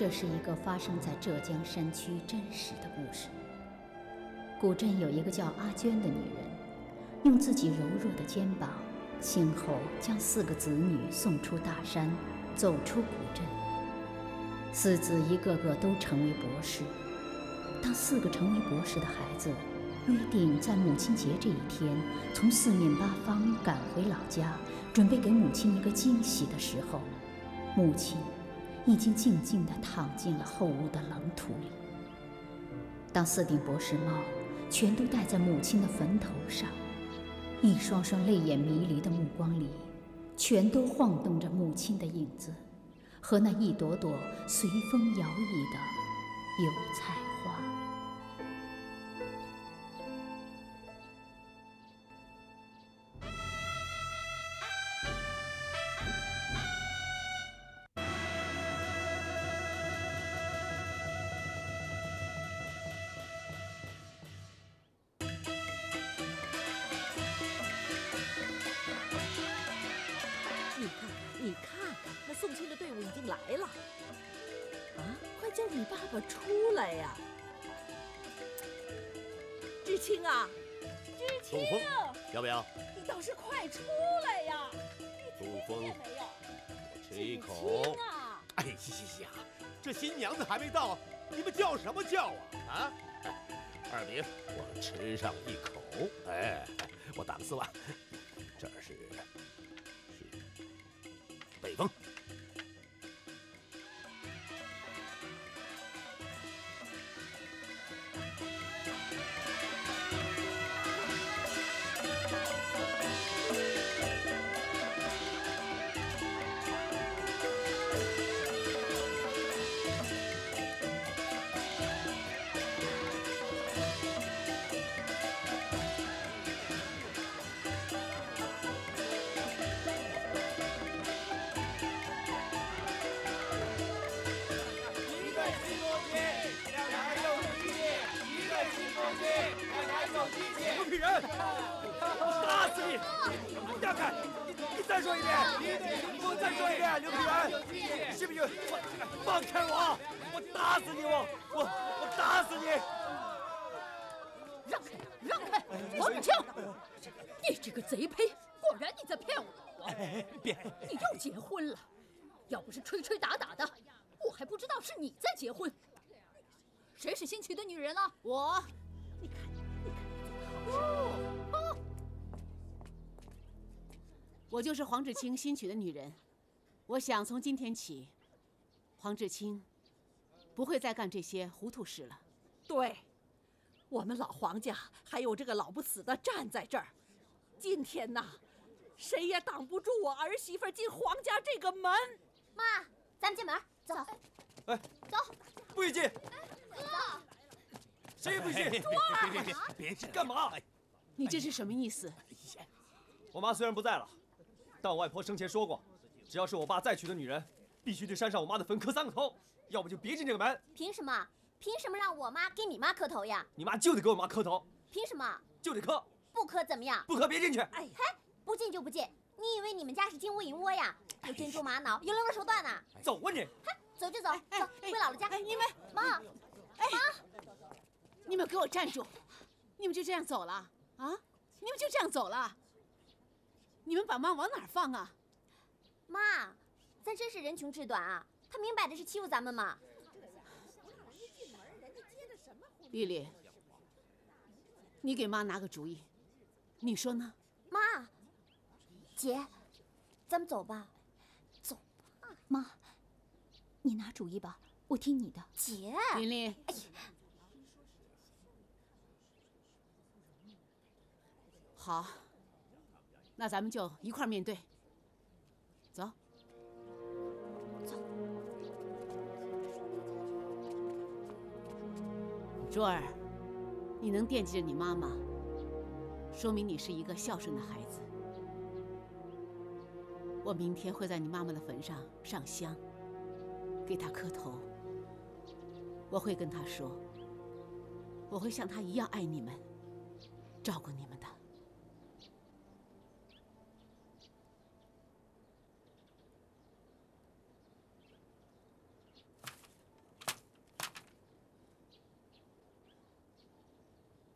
这是一个发生在浙江山区真实的故事。古镇有一个叫阿娟的女人，用自己柔弱的肩膀，先后将四个子女送出大山，走出古镇。四子一个个都成为博士。当四个成为博士的孩子约定在母亲节这一天从四面八方赶回老家，准备给母亲一个惊喜的时候，母亲。已经静静地躺进了后屋的冷土里。当四顶博士帽全都戴在母亲的坟头上，一双双泪眼迷离的目光里，全都晃动着母亲的影子，和那一朵朵随风摇曳的油菜知青，要不要？你倒是快出来呀！杜峰，没有？吃一口。啊！哎，行行行，这新娘子还没到，你们叫什么叫啊？啊！二明，我吃上一口。哎，我打个四万。这是是结婚。谁是新娶的女人啊？我。你看。你看哦，我就是黄志清新娶的女人。我想从今天起，黄志清不会再干这些糊涂事了。对，我们老黄家还有这个老不死的站在这儿。今天呐，谁也挡不住我儿媳妇进黄家这个门。妈，咱们进门，走。哎，走，不许进。哥。谁也不许！别别别别别！干嘛？你这是什么意思？我妈虽然不在了，但我外婆生前说过，只要是我爸再娶的女人，必须对山上我妈的坟磕三个头，要不就别进这个门。凭什么？凭什么让我妈给你妈磕头呀？你妈就得给我妈磕头。凭什么？就得磕。不磕怎么样？不磕别进去。哎，呀，不进就不进。你以为你们家是金窝银窝呀？有珍珠玛瑙，有流浪手段呢。走啊你！嘿，走就走，走回姥姥家。你们妈，妈。你们给我站住！你们就这样走了啊？你们就这样走了？你们把妈往哪儿放啊？妈，咱真是人穷志短啊！他明摆着是欺负咱们嘛！丽丽，你给妈拿个主意，你说呢？妈，姐，咱们走吧，走吧。妈，你拿主意吧，我听你的。姐，琳琳。好，那咱们就一块面对。走，走。珠儿，你能惦记着你妈妈，说明你是一个孝顺的孩子。我明天会在你妈妈的坟上上香，给他磕头，我会跟他说，我会像他一样爱你们，照顾你们的。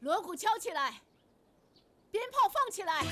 锣鼓敲起来，鞭炮放起来。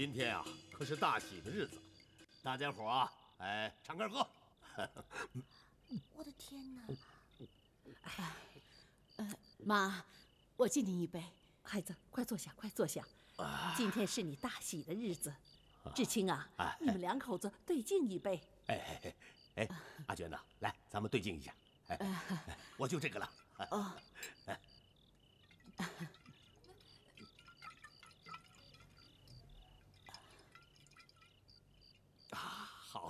今天啊，可是大喜的日子，大家伙啊，哎，唱歌喝。我的天哪！妈，我敬您一杯。孩子，快坐下，快坐下。今天是你大喜的日子，志清啊哎，你们两口子对敬一杯。哎哎哎哎，阿娟呐，来，咱们对敬一下。哎，哎我就这个了。哦，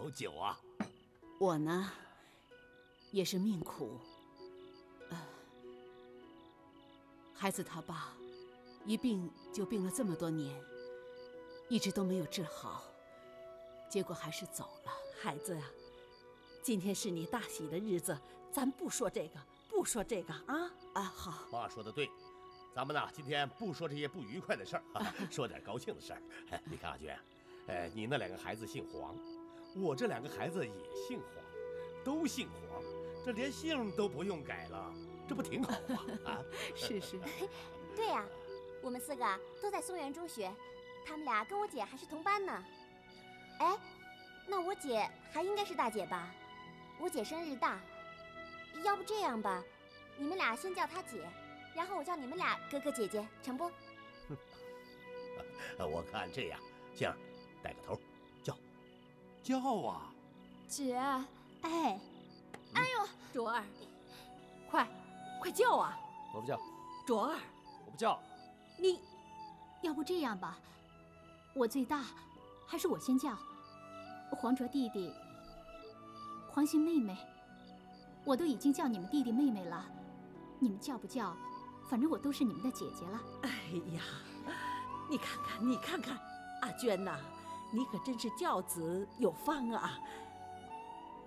好酒啊！我呢，也是命苦。呃，孩子他爸一病就病了这么多年，一直都没有治好，结果还是走了。孩子呀、今天是你大喜的日子，咱不说这个，不说这个啊。啊，好，妈说的对，咱们呢今天不说这些不愉快的事儿，啊说点高兴的事 你看阿娟，呃，你那两个孩子姓黄，我这两个孩子也姓黄，都姓黄，这连姓都不用改了，这不挺好吗？啊，是 是，对呀、我们四个啊都在松原中学，他们俩跟我姐还是同班呢。哎，那我姐还应该是大姐吧？我姐生日大，要不这样吧，你们俩先叫她姐，然后我叫你们俩哥哥姐姐，成不？呃我看这样，杏儿，叫啊！姐，哎，哎呦卓儿，快，快叫啊！我不叫，卓儿，我不叫。你要不这样吧，我最大，还是我先叫。黄卓弟弟，黄欣妹妹，我都已经叫你们弟弟妹妹了，你们叫不叫，反正我都是你们的姐姐了。哎呀，你看看，你看看，阿娟呐，你可真是教子有方啊！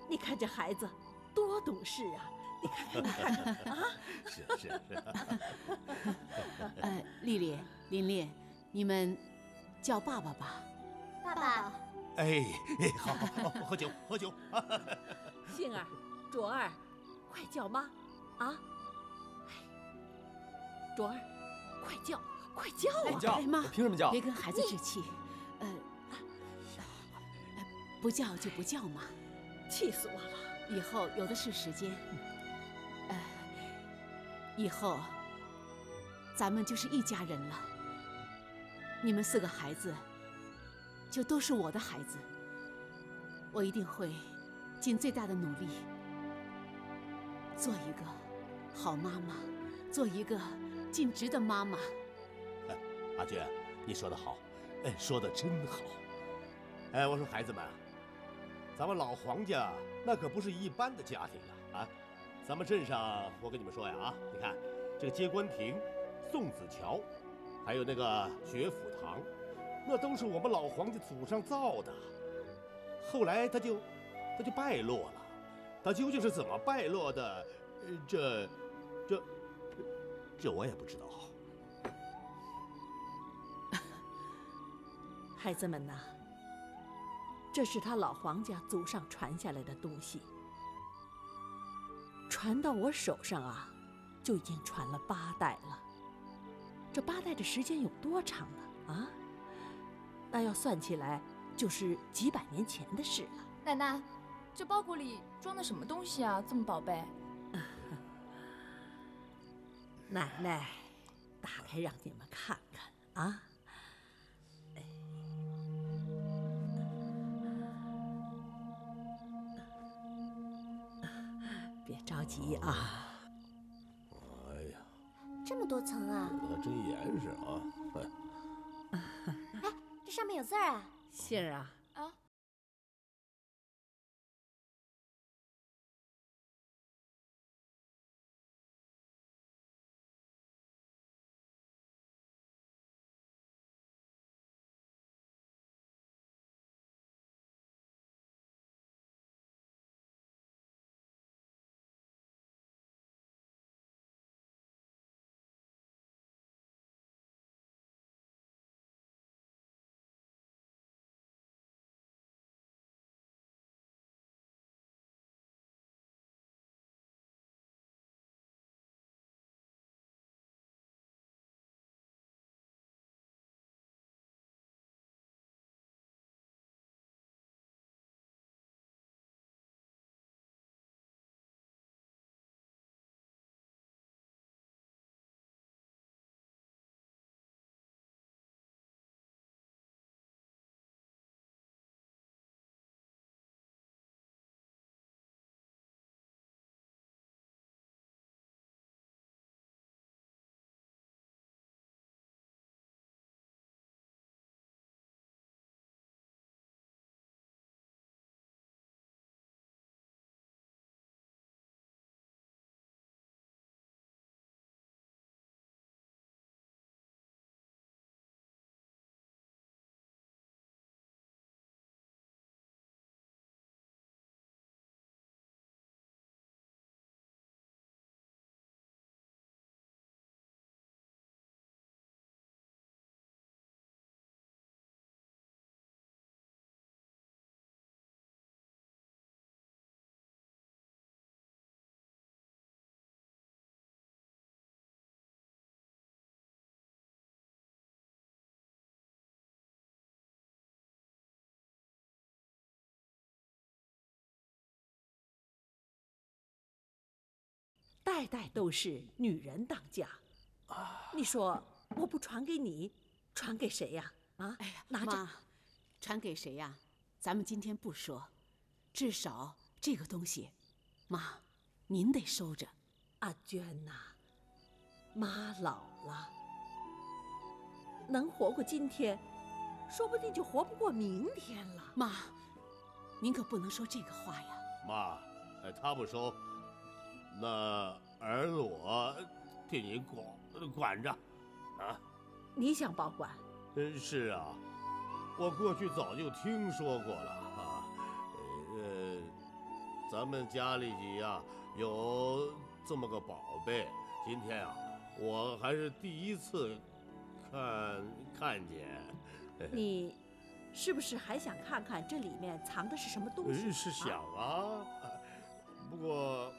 你看这孩子多懂事啊！你看看，你看看啊！是是是，呃，丽丽、琳琳，你们叫爸爸吧。爸爸，哎，好好好，喝酒喝酒。杏儿、卓儿，快叫妈啊！哎卓儿，快叫，快叫啊！叫，哎妈凭什么叫别？跟孩子置气，不叫就不叫嘛。气死我了！以后有的是时间。呃，以后咱们就是一家人了。你们四个孩子就都是我的孩子，我一定会尽最大的努力，做一个好妈妈，做一个尽职的妈妈。阿娟，你说的好，哎，说的真好。哎，我说孩子们，咱们老黄家那可不是一般的家庭啊啊！咱们镇上，我跟你们说呀啊，你看这个接官亭、宋子桥，还有那个学府堂，那都是我们老黄家祖上造的。后来他就他就败落了，他究竟是怎么败落的？这这这我也不知道。孩子们呐，这是他老黄家祖上传下来的东西，传到我手上啊，就已经传了八代了。这八代的时间有多长呢啊？那要算起来，就是几百年前的事了。奶奶，这包裹里装的什么东西啊？这么宝贝？奶奶，打开让你们看看啊！别着急啊。哎呀，这么多层啊！可真严实啊！哎。这上面有字儿啊！杏儿啊，啊，代代都是女人当家。你说我不传给你，传给谁呀？啊，哎呀，拿着。妈，传给谁呀？咱们今天不说，至少这个东西，妈，您得收着。阿娟呐、妈老了，能活过今天，说不定就活不过明天了。妈，您可不能说这个话呀。妈，哎，他不收，那儿子我替你管管着，啊，你想保管？嗯，是啊，我过去早就听说过了啊，呃，咱们家里呀有这么个宝贝，今天啊，我还是第一次看看见。你是不是还想看看这里面藏的是什么东西？是想啊，不过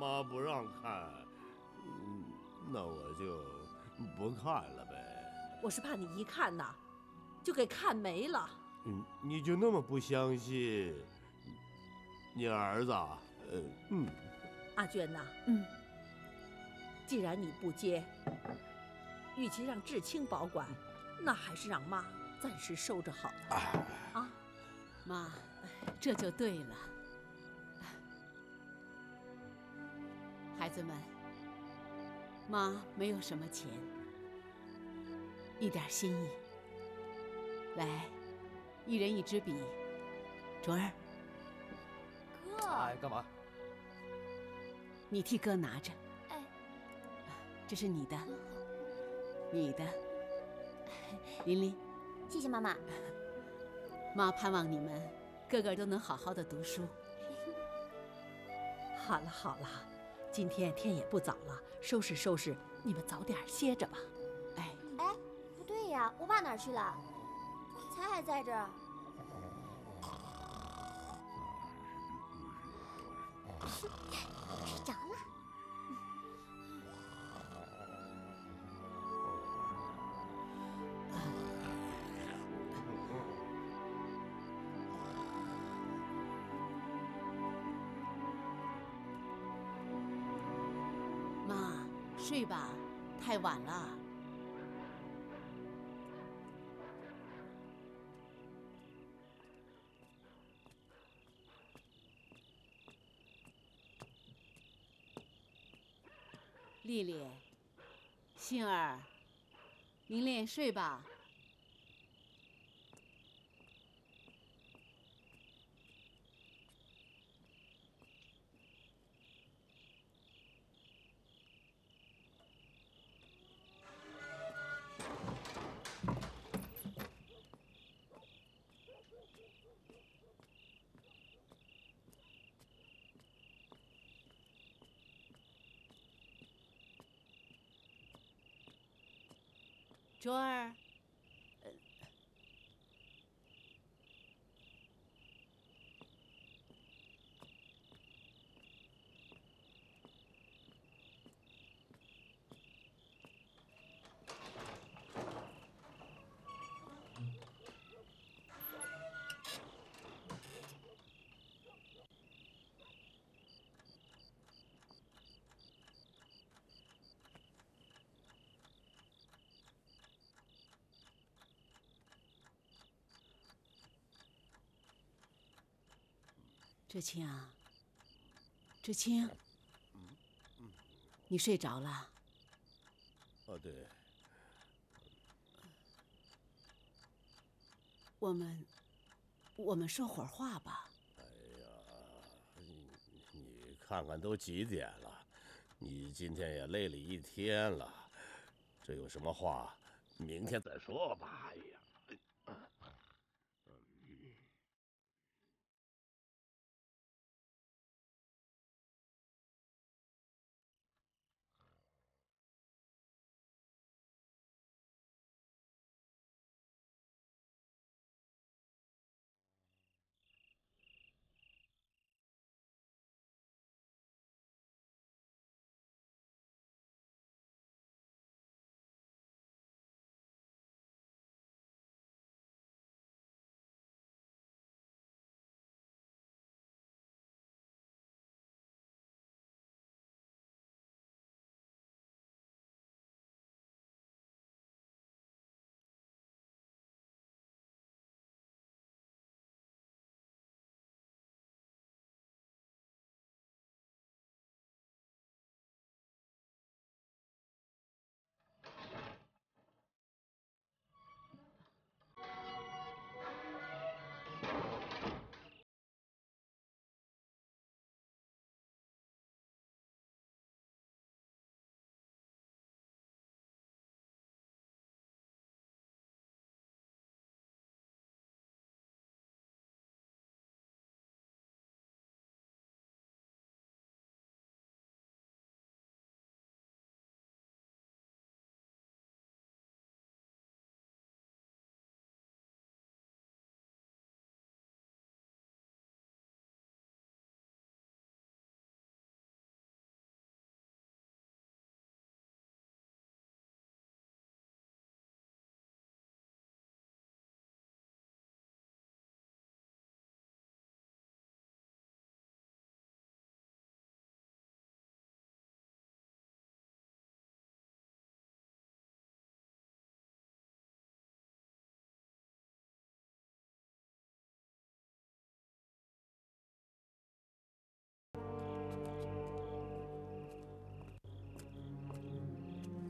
妈不让看，嗯，那我就不看了呗。我是怕你一看呐，就给看没了。嗯，你就那么不相信你儿子啊？呃，嗯，阿娟呐，嗯，既然你不接，与其让志清保管，那还是让妈暂时收着好了。啊，妈，这就对了。孩子们，妈没有什么钱，一点心意。来，一人一支笔。卓儿，哥，哎，干嘛？你替哥拿着。哎，这是你的，你的。琳琳，谢谢妈妈。妈盼望你们个个都能好好的读书。好 了好了，今天天也不早了，收拾收拾，你们早点歇着吧。哎，哎，不对呀，我爸哪去了？才还在这儿。睡着了。睡吧，太晚了。丽丽，杏儿，玲玲，睡吧。卓儿，志清啊，志清，你睡着了？哦对，我们，我们说会儿话吧。你你看看都几点了，你今天也累了一天了，这有什么话，明天再说吧。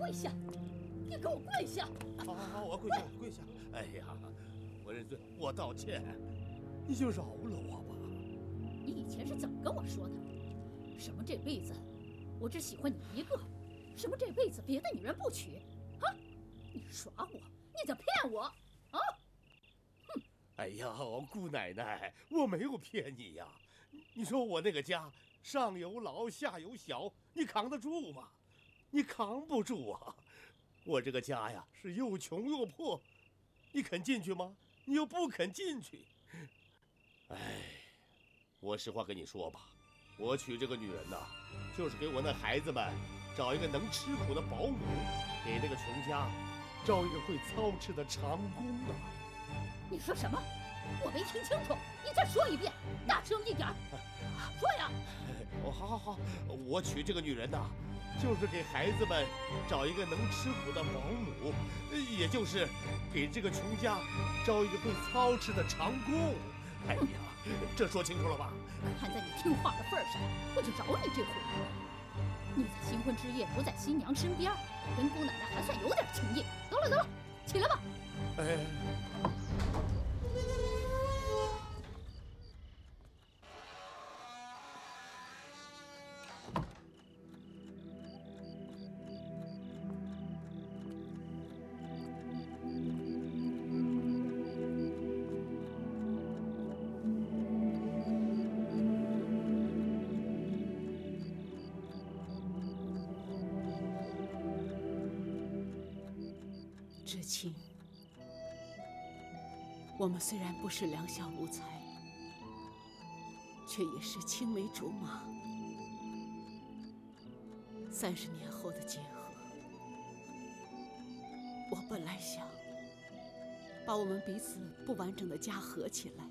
跪下！你给我跪下！好好好，我跪下，跪下。哎呀，我认罪，我道歉，你就饶了我吧。你以前是怎么跟我说的？什么这辈子我只喜欢你一个？什么这辈子别的女人不娶？啊！你耍我！你在骗我！啊！哼！哎呀，姑奶奶，我没有骗你呀。你说我那个家上有老下有小，你扛得住吗？你扛不住啊！我这个家呀是又穷又破，你肯进去吗？你又不肯进去。哎，我实话跟你说吧，我娶这个女人呐，就是给我那孩子们找一个能吃苦的保姆，给那个穷家招一个会操持的长工啊。你说什么？我没听清楚，你再说一遍，大声一点。说呀！哦，好好好，我娶这个女人呐。就是给孩子们找一个能吃苦的保姆，也就是给这个穷家招一个会操持的长工。哎呀，这说清楚了吧？看在你听话的份上，我就饶你这回。你在新婚之夜不在新娘身边，跟姑奶奶还算有点情谊。得了得了，起来吧。哎。虽然不是两小无猜，却也是青梅竹马。三十年后的结合，我本来想把我们彼此不完整的家合起来，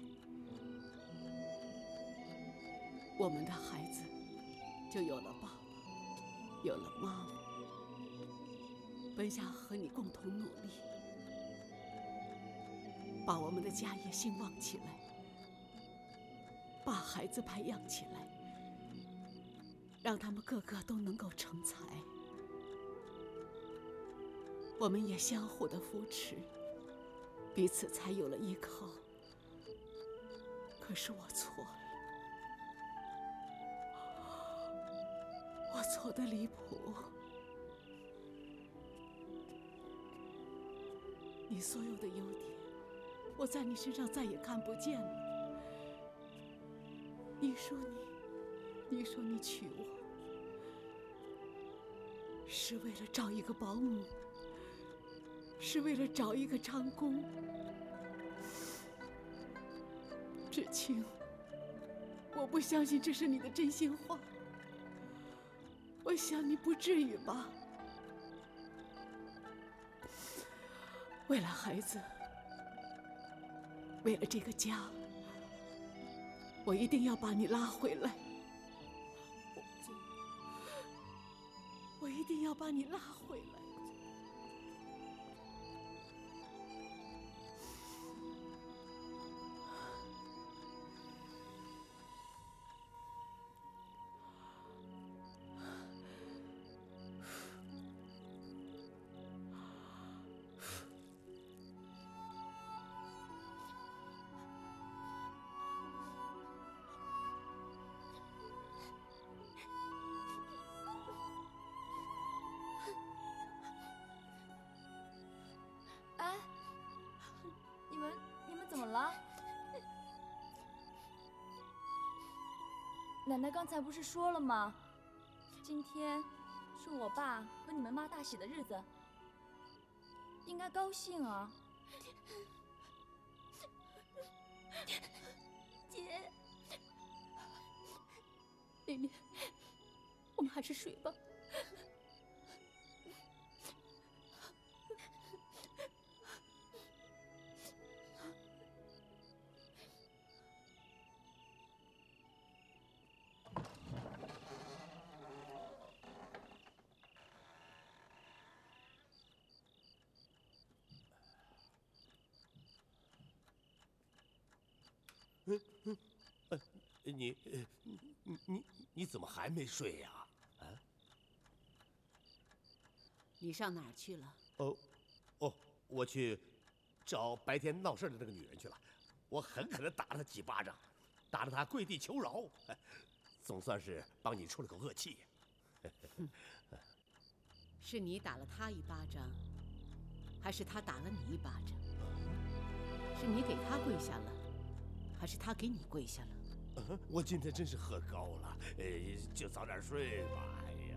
我们的孩子就有了爸爸，有了妈妈。本想和你共同努力。把我们的家业兴旺起来，把孩子培养起来，让他们个个都能够成才。我们也相互的扶持，彼此才有了依靠。可是我错了，我错的离谱。你所有的优点。我在你身上再也看不见了。你说你，你说你娶我，是为了找一个保姆，是为了找一个长工。志清，我不相信这是你的真心话。我想你不至于吧？为了孩子。为了这个家，我一定要把你拉回来。我一定要把你拉回来。奶奶刚才不是说了吗？今天是我爸和你们妈大喜的日子，应该高兴啊！姐，姐，我们还是睡吧。你，你你你怎么还没睡呀？啊？你上哪儿去了？哦，哦，我去找白天闹事的那个女人去了。我狠狠地打了她几巴掌，打得她跪地求饶，总算是帮你出了口恶气。是你打了她一巴掌，还是她打了你一巴掌？是你给她跪下了，还是她给你跪下了？我今天真是喝高了，呃，就早点睡吧。哎呀，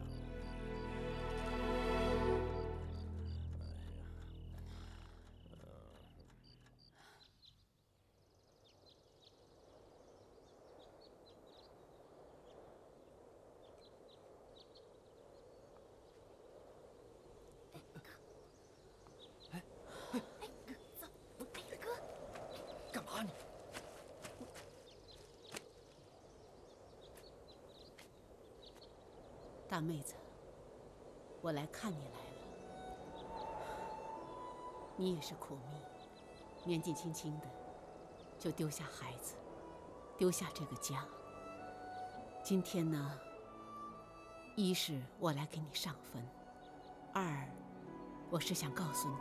大妹子，我来看你来了。你也是苦命，年纪轻轻的就丢下孩子，丢下这个家。今天呢，一是我来给你上坟，二，我是想告诉你，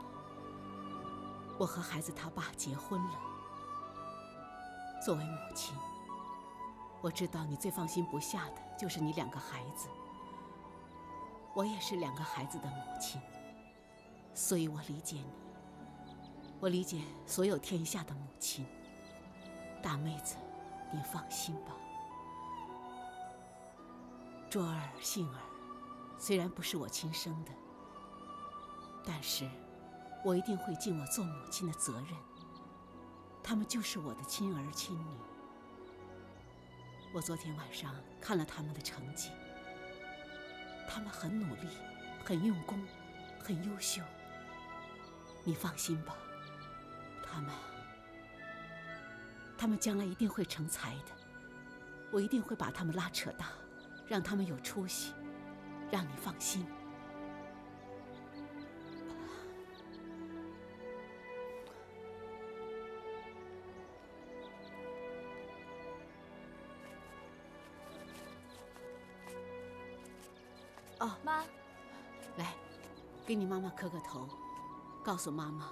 我和孩子他爸结婚了。作为母亲，我知道你最放心不下的就是你两个孩子。我也是两个孩子的母亲，所以我理解你。我理解所有天下的母亲。大妹子，你放心吧。卓儿、杏儿，虽然不是我亲生的，但是我一定会尽我做母亲的责任。他们就是我的亲儿亲女。我昨天晚上看了他们的成绩。他们很努力，很用功，很优秀。你放心吧，他们，他们将来一定会成才的。我一定会把他们拉扯大，让他们有出息，让你放心。给你妈妈磕个头，告诉妈妈，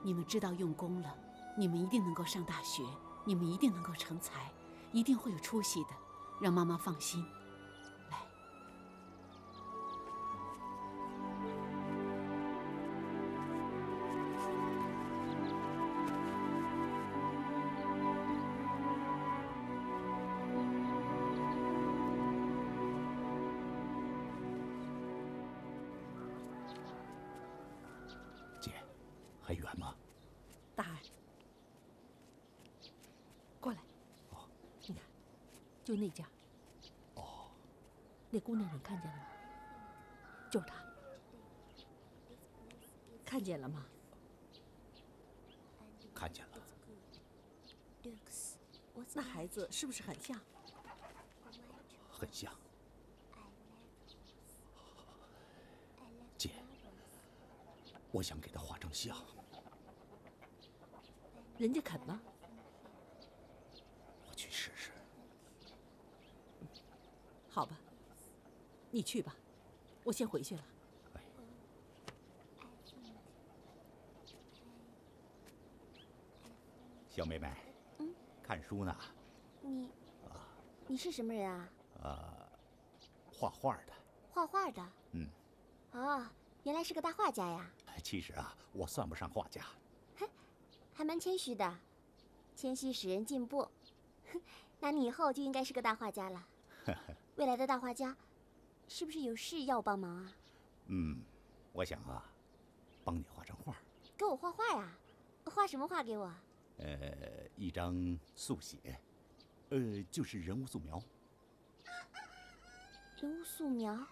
你们知道用功了，你们一定能够上大学，你们一定能够成才，一定会有出息的，让妈妈放心。就那家。哦，那姑娘你看见了吗？就是她。看见了吗？看见了。那孩子是不是很像？很像。姐，我想给他画张像。人家肯吗？我去试试。好吧，你去吧，我先回去了。小妹妹，嗯，看书呢？你，你是什么人啊？呃，画画的。画画的。嗯。哦，原来是个大画家呀。其实啊，我算不上画家。哼，还蛮谦虚的，谦虚使人进步。哼，那你以后就应该是个大画家了。未来的大画家，是不是有事要我帮忙啊？嗯，我想啊，帮你画张画。给我画画呀？画什么画给我？呃，一张速写，呃，就是人物素描。人物素描？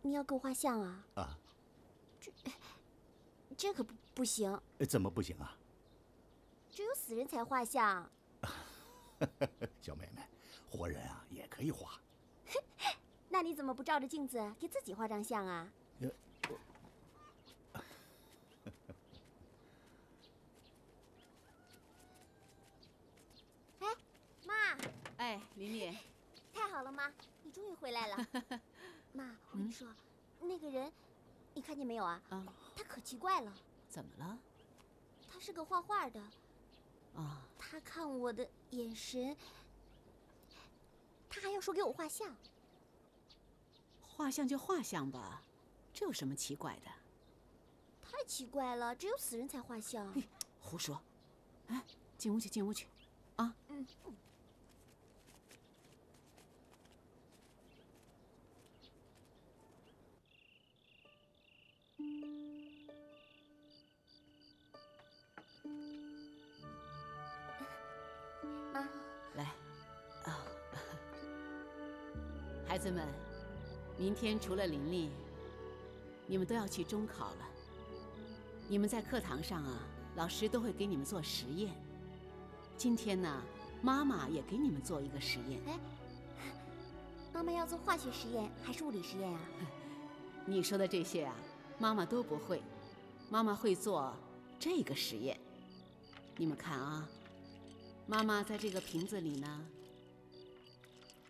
你要给我画像啊？啊。这，这可不不行。怎么不行啊？只有死人才画像。小妹妹，活人啊也可以画。那你怎么不照着镜子给自己画张像啊？哎，妈！哎，琳琳，太好了，妈，你终于回来了。妈，我跟你说，那个人，你看见没有啊？啊，他可奇怪了，怎么了？他是个画画的，啊，他看我的眼神，他还要说给我画像。画像就画像吧，这有什么奇怪的？太奇怪了，只有死人才画像。嘿胡说！哎，进屋去，进屋去。啊，嗯，明天除了琳琳，你们都要去中考了。你们在课堂上啊，老师都会给你们做实验。今天呢，妈妈也给你们做一个实验。哎妈妈要做化学实验还是物理实验啊？你说的这些啊，妈妈都不会，妈妈会做这个实验。你们看啊，妈妈在这个瓶子里呢，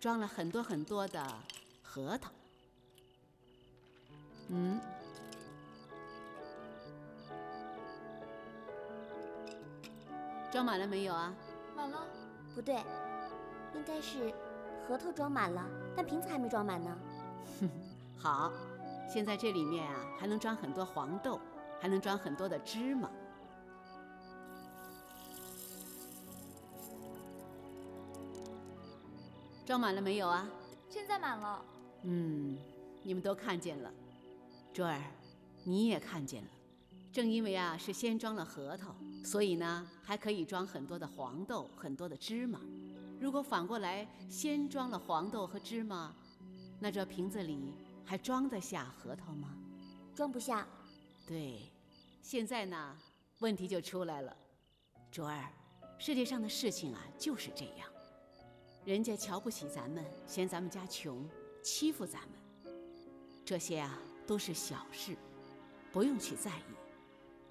装了很多很多的核桃。嗯，装满了没有啊？满了。不对，应该是核桃装满了，但瓶子还没装满呢。好，现在这里面啊还能装很多黄豆，还能装很多的芝麻。装满了没有啊？现在满了。嗯，你们都看见了，卓儿，你也看见了。正因为啊是先装了核桃，所以呢还可以装很多的黄豆、很多的芝麻。如果反过来先装了黄豆和芝麻，那这瓶子里还装得下核桃吗？装不下。对，现在呢问题就出来了，卓儿，世界上的事情啊就是这样，人家瞧不起咱们，嫌咱们家穷，欺负咱们，这些啊都是小事，不用去在意。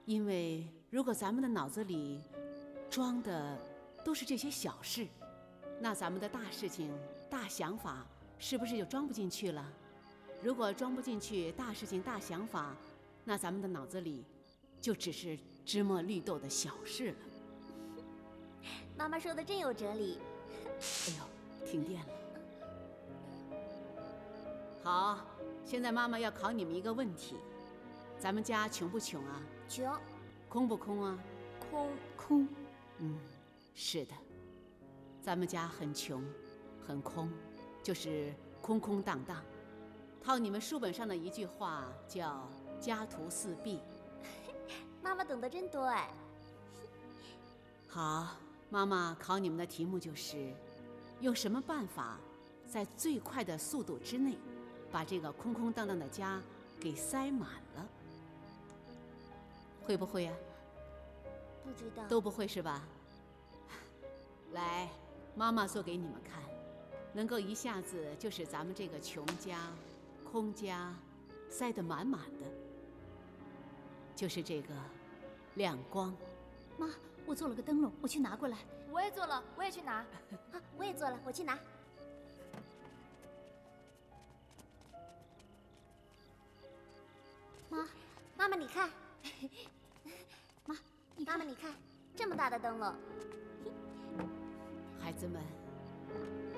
因为如果咱们的脑子里装的都是这些小事，那咱们的大事情、大想法是不是就装不进去了？如果装不进去大事情、大想法，那咱们的脑子里就只是芝麻绿豆的小事了。妈妈说的真有哲理。哎呦，停电了。好，现在妈妈要考你们一个问题：咱们家穷不穷啊？穷，空不空啊？空空。嗯，是的，咱们家很穷，很空，就是空空荡荡。套你们书本上的一句话叫“家徒四壁 妈妈懂得真多哎。”。好，妈妈考你们的题目就是：用什么办法，在最快的速度之内，把这个空空荡荡的家给塞满了？会不会呀、不知道。都不会是吧？来，妈妈做给你们看，能够一下子就使咱们这个穷家、空家塞得满满的，就是这个亮光。妈，我做了个灯笼，我去拿过来。我也做了，我也去拿。啊，我也做了，我去拿。妈，妈妈你看，妈，妈妈你看，这么大的灯笼。孩子们，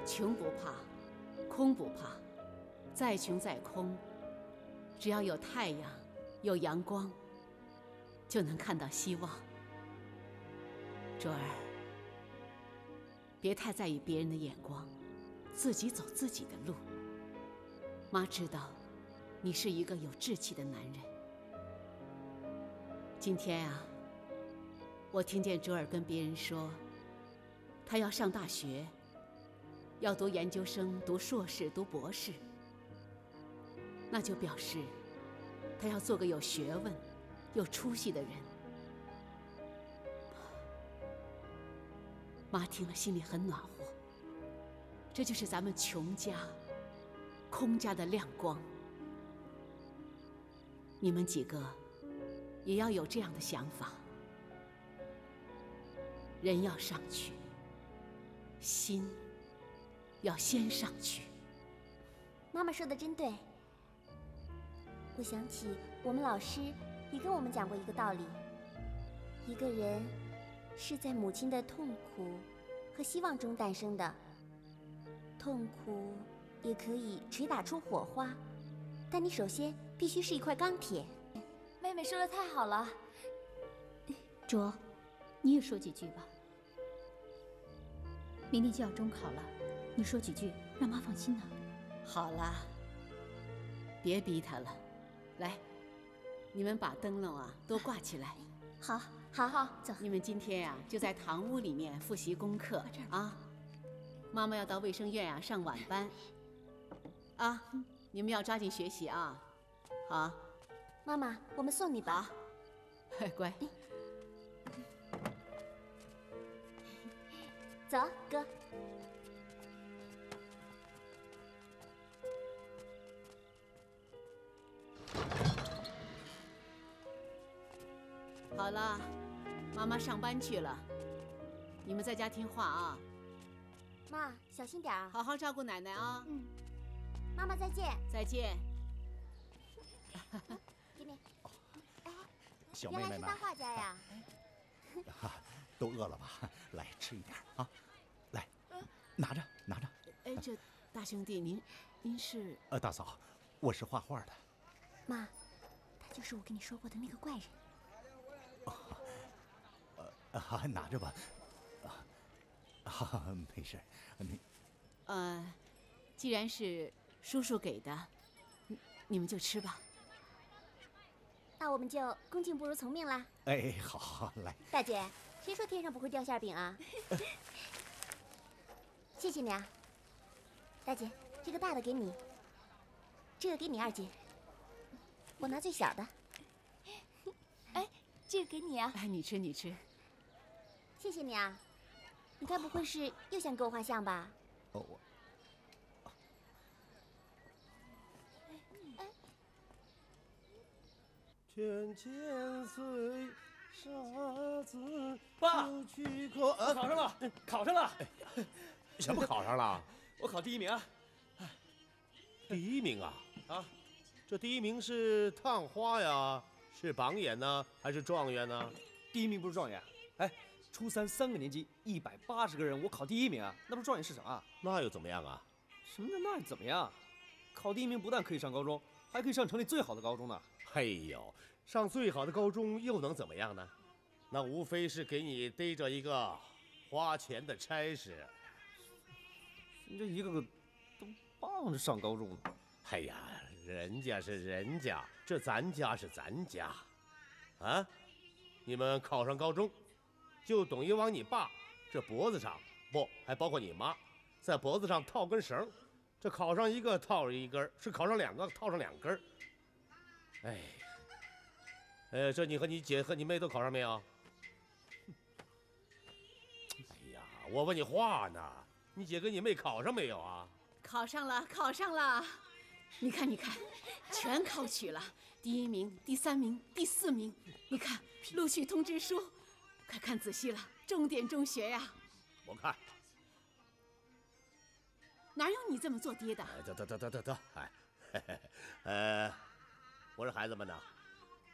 穷不怕，空不怕，再穷再空，只要有太阳，有阳光，就能看到希望。卓儿，别太在意别人的眼光，自己走自己的路。妈知道，你是一个有志气的男人。今天啊，我听见卓尔跟别人说。他要上大学，要读研究生、读硕士、读博士，那就表示他要做个有学问、有出息的人。妈听了心里很暖和，这就是咱们穷家、空家的亮光。你们几个也要有这样的想法，人要上去。心要先上去。妈妈说的真对。我想起我们老师也跟我们讲过一个道理：一个人是在母亲的痛苦和希望中诞生的。痛苦也可以捶打出火花，但你首先必须是一块钢铁。妹妹说的太好了，卓，你也说几句吧。明天就要中考了，你说几句让妈放心呢。好了，别逼他了。来，你们把灯笼啊都挂起来。好，好，好，走。你们今天呀、就在堂屋里面复习功课啊。妈妈要到卫生院啊、上晚班。啊，你们要抓紧学习啊。好，妈妈，我们送你吧。乖。走，哥。好了，妈妈上班去了，你们在家听话啊，妈，小心点啊。好好照顾奶奶啊。嗯。妈妈再见。再见。给你。小妹妹们原来是大，画家呀。都饿了吧？来吃一点啊！来，拿着拿着。哎，这大兄弟，您您是？呃，大嫂，我是画画的。妈，他就是我跟你说过的那个怪人。啊，拿着吧。啊，没事，你呃，既然是叔叔给的，你你们就吃吧。那我们就恭敬不如从命啦。哎，好好来。大姐，谁说天上不会掉馅饼啊？谢谢你啊，大姐，这个大的给你，这个给你二姐，我拿最小的。哎，这个给你啊。哎，你吃你吃。谢谢你啊，你该不会是又想给我画像吧？哦，我天千岁，傻子爸不去考，呃考上了，考上了，什么考上了？我考第一名啊！第一名啊！啊，这第一名是探花呀，是榜眼呢，还是状元呢？第一名不是状元，哎，初三三个年级一百八十个人，我考第一名啊，那不是状元是啥？那又怎么样啊？什么叫那怎么样？考第一名不但可以上高中，还可以上城里最好的高中呢。嘿呦，上最好的高中又能怎么样呢？那无非是给你逮着一个花钱的差事。你这一个个都傍着上高中呢。哎呀，人家是人家，这咱家是咱家，啊！你们考上高中，就等于往你爸这脖子上，不，还包括你妈，在脖子上套根绳，这考上一个套一根，是考上两个套上两根儿。哎，呃，这你和你姐和你妹都考上没有？哎呀，我问你话呢，你姐跟你妹考上没有啊？考上了，考上了！你看，你看，全考取了，第一名、第三名、第四名。你看，录取通知书，快看仔细了，重点中学呀！我看，哪有你这么做爹的？哎，得得得得得得，哎，嘿嘿呃，我说孩子们呐，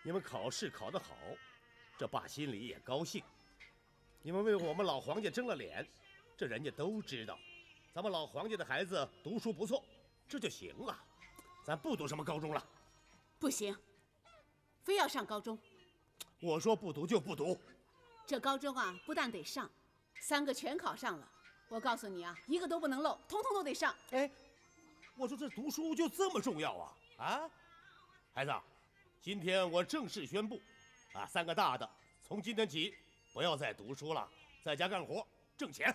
你们考试考得好，这爸心里也高兴。你们为我们老黄家争了脸，这人家都知道，咱们老黄家的孩子读书不错，这就行了。咱不读什么高中了，不行，非要上高中。我说不读就不读。这高中啊，不但得上，三个全考上了。我告诉你啊，一个都不能漏，通通都得上。哎，我说这读书就这么重要啊啊！孩子，今天我正式宣布，啊，三个大的从今天起不要再读书了，在家干活挣钱。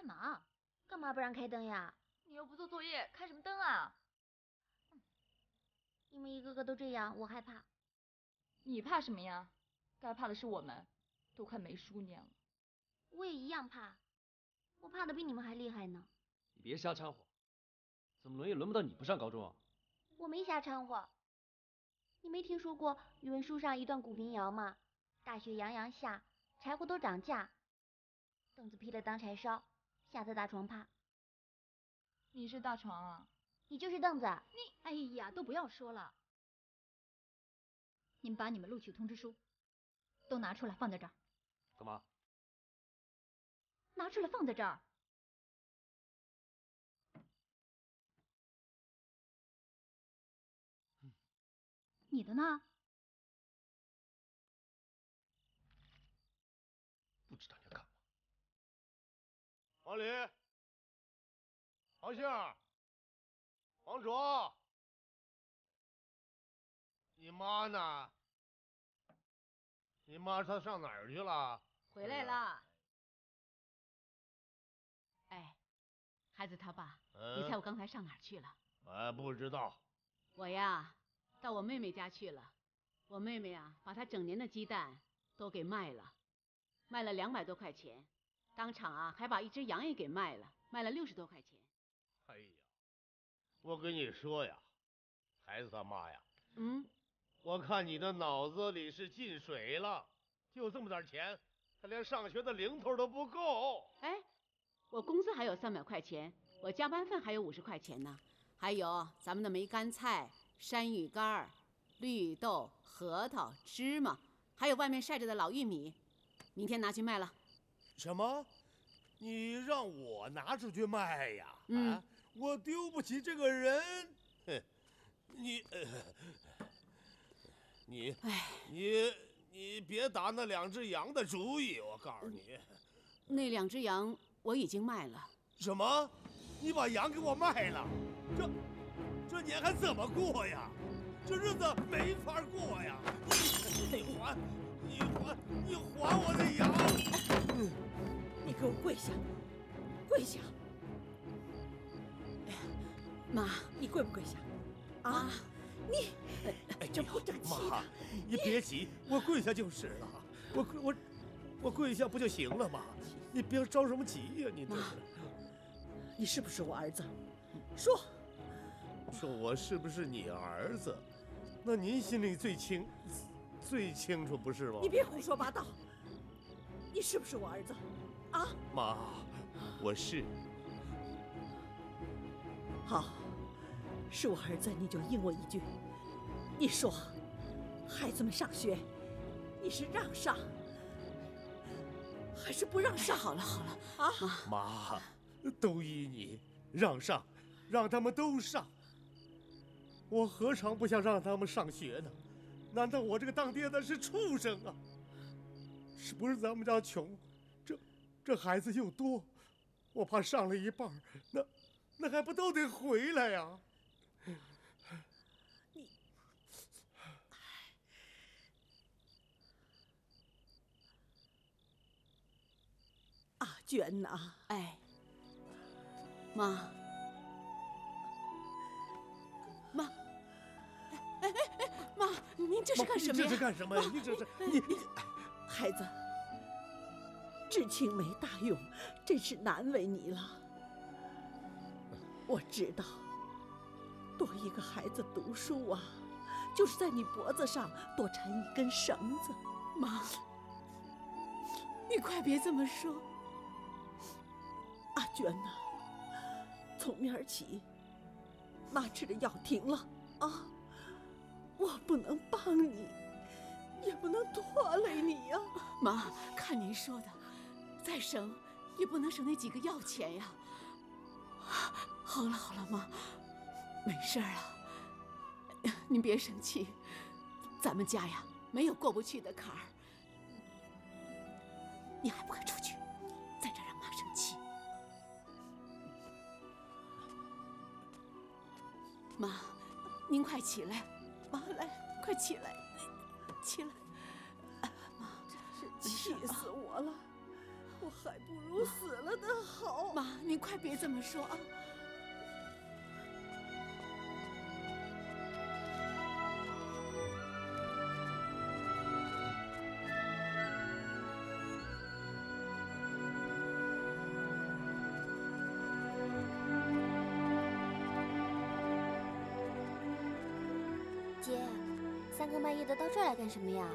干嘛？干嘛不让开灯呀？你又不做作业，开什么灯啊？你们一个个都这样，我害怕。你怕什么呀？该怕的是我们，都快没书念了。我也一样怕，我怕的比你们还厉害呢。你别瞎掺和，怎么轮也轮不到你不上高中啊？我没瞎掺和。你没听说过语文书上一段古民谣吗？大雪洋洋下，柴火都涨价，凳子劈了当柴烧，吓得大床趴。你是大床啊？你就是凳子。你哎呀，都不要说了。你们把你们录取通知书都拿出来，放在这儿。干嘛？拿出来放在这儿。你的呢？不知道你要干嘛。王林、王杏、王卓，你妈呢？你妈她上哪儿去了？回来了。哎，孩子他爸，你猜我刚才上哪儿去了？哎，不知道。我呀，到我妹妹家去了。我妹妹啊，把她整年的鸡蛋都给卖了，卖了两百多块钱。当场啊，还把一只羊也给卖了，卖了六十多块钱。哎呀，我跟你说呀，孩子他妈呀，嗯，我看你的脑子里是进水了，就这么点钱，他连上学的零头都不够。哎，我工资还有三百块钱，我加班费还有五十块钱呢，还有咱们的梅干菜、山芋干儿、绿豆、核桃、芝麻，还有外面晒着的老玉米，明天拿去卖了。什么？你让我拿出去卖呀？嗯啊，我丢不起这个人。哼，你，呃、你，哎，你，你别打那两只羊的主意，我告诉你。那两只羊我已经卖了。什么？你把羊给我卖了？这，这年还怎么过呀？这日子没法过呀！你，你还，你还，你还我的羊！你给我跪下，跪下！妈，你跪不跪下？啊，你这不争气的！妈，你别急，我跪下就是了。我我我跪下不就行了吗？你别着什么急呀、你这是。你是不是我儿子？说，说我是不是你儿子？那您心里最清最清楚不是吗？你别胡说八道！你是不是我儿子？啊？妈，我是。好，是我儿子，你就应我一句。你说，孩子们上学，你是让上，还是不让上？好了好了，啊，妈，都依你，让上，让他们都上。我何尝不想让他们上学呢？难道我这个当爹的是畜生啊？是不是咱们家穷，这这孩子又多，我怕上了一半儿，那那还不都得回来呀、你阿娟呐，哎，妈，您这是干什么呀？你这是干什么呀？你这是你你孩子，知青没大用，真是难为你了。我知道，多一个孩子读书啊，就是在你脖子上多缠一根绳子。妈，你快别这么说。阿娟呐，从明儿起，妈吃的药停了啊，我不能帮你，也不能拖累你呀、妈，看您说的，再省也不能省那几个药钱呀。好了好了，妈，没事了，您别生气，咱们家呀没有过不去的坎儿。你还不快出去，在这让妈生气。妈，您快起来，妈来，快起来，起来。妈，真是气死我了！我还不如死了的好。妈，您快别这么说啊！三更半夜的到这儿来干什么呀？